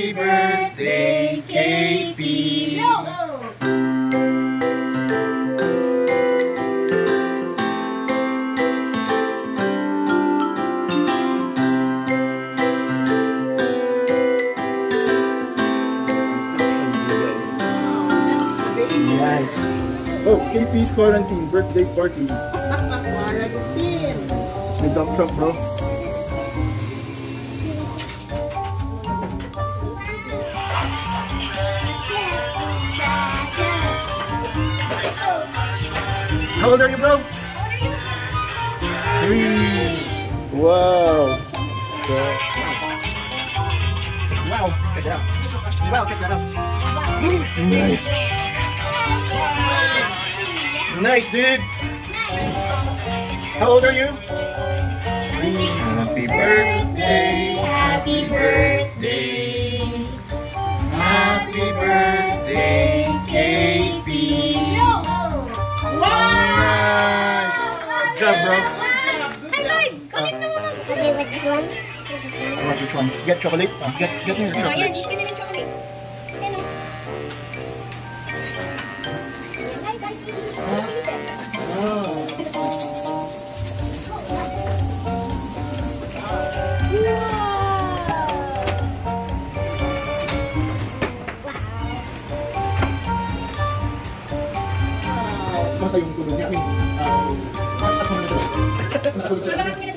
Happy birthday, KP! Nice. Oh, KP's quarantine birthday party. Quarantine. It's may dump truck, bro. How old are you, bro? Three. Wow. Wow, it out. Wow, that out. Nice. Nice, dude. How old are you? Happy birthday, happy birthday, happy birthday, Okay, what's this one? What, which one? Get chocolate? Oh, get, get me the chocolate. just ganyan yung chocolate. Ayan o. Guys, guys, Masa yung tulog niya. I mean, yapılacak.